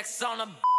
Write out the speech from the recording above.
X on a